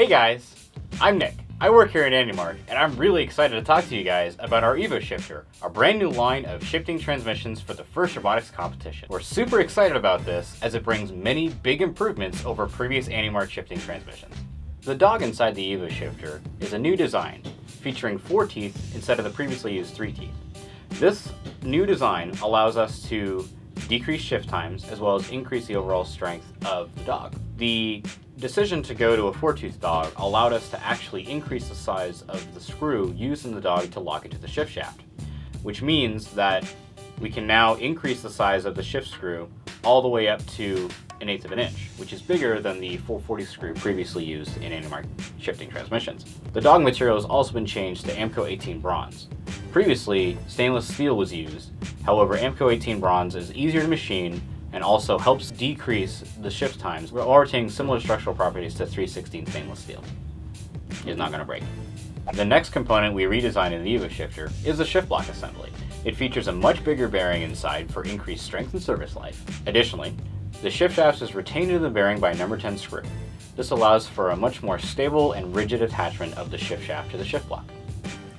Hey guys, I'm Nick. I work here at AndyMark, and I'm really excited to talk to you guys about our Evo Shifter, our brand new line of shifting transmissions for the FIRST robotics competition. We're super excited about this as it brings many big improvements over previous AndyMark shifting transmissions. The dog inside the Evo Shifter is a new design, featuring four teeth instead of the previously used three teeth. This new design allows us to decrease shift times as well as increase the overall strength of the dog. The decision to go to a four-tooth dog allowed us to actually increase the size of the screw used in the dog to lock it to the shift shaft, which means that we can now increase the size of the shift screw all the way up to an eighth of an inch, which is bigger than the 440 screw previously used in AndyMark shifting transmissions. The dog material has also been changed to AMPCO 18 bronze. Previously, stainless steel was used, however AMPCO 18 bronze is easier to machine and also helps decrease the shift times while retaining similar structural properties to 316 stainless steel. It's not going to break. The next component we redesigned in the Evo shifter is the shift block assembly. It features a much bigger bearing inside for increased strength and service life. Additionally, the shift shaft is retained in the bearing by a number 10 screw. This allows for a much more stable and rigid attachment of the shift shaft to the shift block.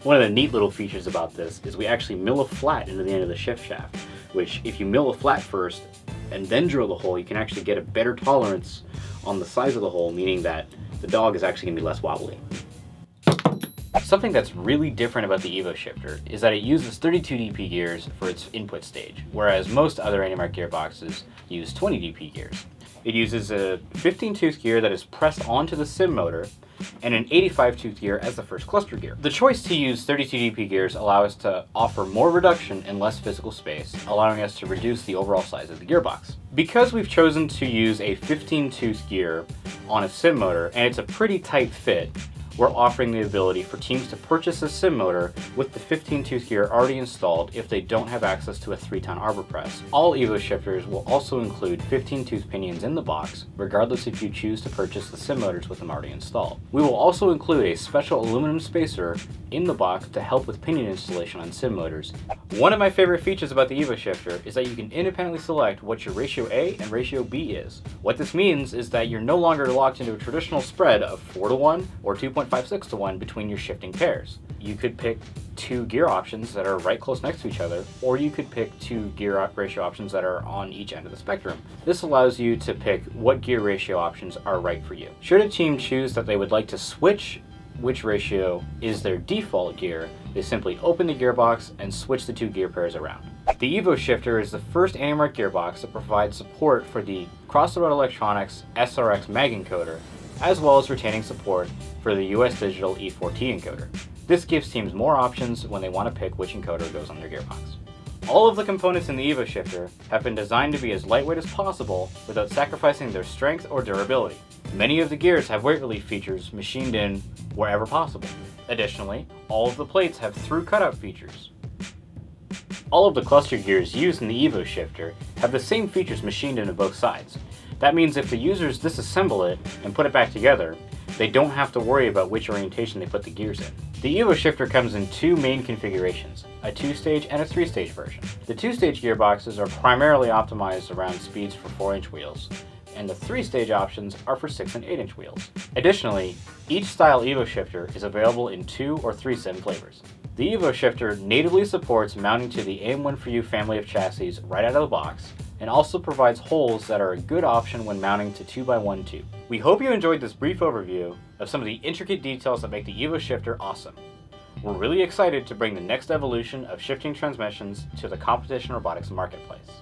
One of the neat little features about this is we actually mill a flat into the end of the shift shaft, which if you mill a flat first, and then drill the hole, you can actually get a better tolerance on the size of the hole, meaning that the dog is actually going to be less wobbly. Something that's really different about the Evo shifter is that it uses 32 DP gears for its input stage, whereas most other AndyMark gearboxes use 20 DP gears. It uses a 15 tooth gear that is pressed onto the CIM motor and an 85 tooth gear as the first cluster gear. The choice to use 32 DP gears allow us to offer more reduction in less physical space, allowing us to reduce the overall size of the gearbox. Because we've chosen to use a 15 tooth gear on a CIM motor and it's a pretty tight fit, we're offering the ability for teams to purchase a CIM motor with the 15 tooth gear already installed if they don't have access to a 3 ton arbor press. All Evo shifters will also include 15 tooth pinions in the box, regardless if you choose to purchase the CIM motors with them already installed. We will also include a special aluminum spacer in the box to help with pinion installation on CIM motors. One of my favorite features about the Evo shifter is that you can independently select what your ratio A and ratio B is. What this means is that you're no longer locked into a traditional spread of 4 to 1 or 2. 1.56 to 1 between your shifting pairs. You could pick two gear options that are right close next to each other, or you could pick two gear ratio options that are on each end of the spectrum. This allows you to pick what gear ratio options are right for you. Should a team choose that they would like to switch which ratio is their default gear, they simply open the gearbox and switch the two gear pairs around. The Evo Shifter is the first AndyMark gearbox that provides support for the Cross-the-Road Electronics SRX mag encoder as well as retaining support for the US Digital E4T encoder. This gives teams more options when they want to pick which encoder goes on their gearbox. All of the components in the Evo shifter have been designed to be as lightweight as possible without sacrificing their strength or durability. Many of the gears have weight relief features machined in wherever possible. Additionally, all of the plates have through cutout features. All of the cluster gears used in the Evo shifter have the same features machined into both sides, that means if the users disassemble it and put it back together, they don't have to worry about which orientation they put the gears in. The Evo shifter comes in two main configurations, a two-stage and a three-stage version. The two-stage gearboxes are primarily optimized around speeds for 4-inch wheels, and the three-stage options are for 6 and 8-inch wheels. Additionally, each style Evo shifter is available in two or three CIM flavors. The Evo shifter natively supports mounting to the AM14U family of chassis right out of the box, and also provides holes that are a good option when mounting to 2x1 tube. We hope you enjoyed this brief overview of some of the intricate details that make the Evo shifter awesome. We're really excited to bring the next evolution of shifting transmissions to the competition robotics marketplace.